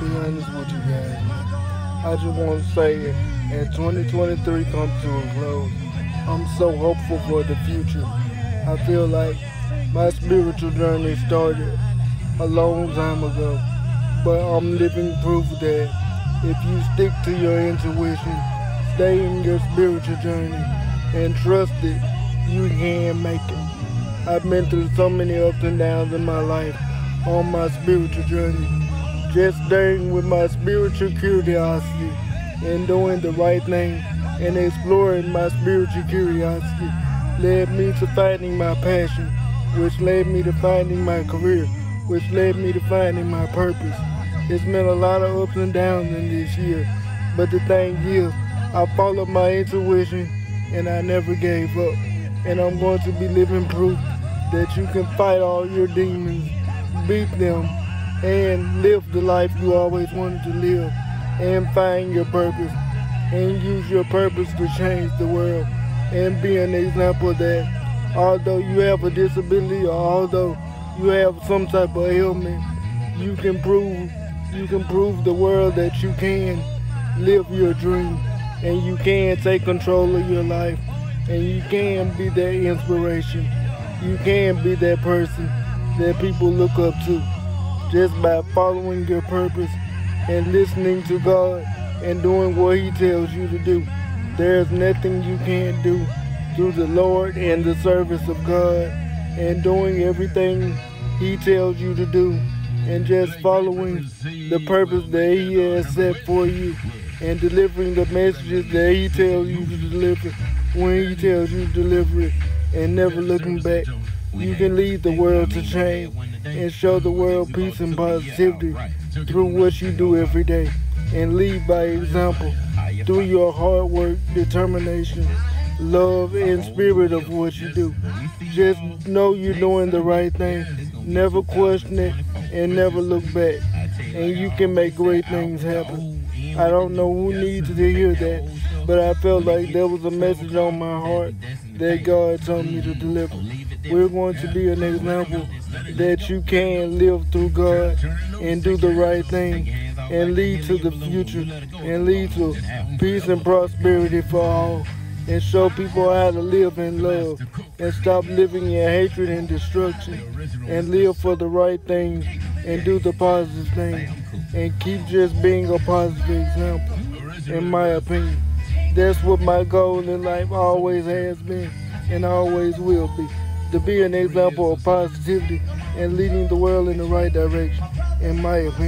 be honest with you guys. I just want to say, as 2023 comes to a close, I'm so hopeful for the future. I feel like my spiritual journey started a long time ago, but I'm living proof that if you stick to your intuition, stay in your spiritual journey, and trust it, you can make it. I've been through so many ups and downs in my life on my spiritual journey. Just staying with my spiritual curiosity and doing the right thing and exploring my spiritual curiosity led me to finding my passion, which led me to finding my career, which led me to finding my purpose. It's been a lot of ups and downs in this year, but the thing is, I followed my intuition and I never gave up. And I'm going to be living proof that you can fight all your demons, beat them, and live the life you always wanted to live, and find your purpose, and use your purpose to change the world, and be an example that although you have a disability or although you have some type of ailment, you can prove you can prove the world that you can live your dream and you can take control of your life and you can be that inspiration. You can be that person that people look up to just by following your purpose and listening to God and doing what He tells you to do. There's nothing you can't do through the Lord and the service of God and doing everything He tells you to do and just following the purpose that He has set for you and delivering the messages that He tells you to deliver when He tells you to deliver it and never looking back. You can lead the world to change and show the world peace and positivity through what you do every day and lead by example. Through your hard work, determination, love, and spirit of what you do. Just know you're doing the right thing. Never question it and never look back. And you can make great things happen. I don't know who needs to hear that, but I felt like there was a message on my heart that God told me to deliver. We're going to be an example that you can live through God and do the right thing and lead to the future and lead to peace and prosperity for all and show people how to live in love and stop living in hatred and destruction and live for the right things and do the positive things and keep just being a positive example in my opinion. That's what my goal in life always has been and always will be. To be an example of positivity and leading the world in the right direction, in my opinion.